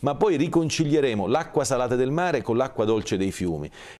ma poi riconcilieremo l'acqua salata del mare con l'acqua dolce dei fiumi.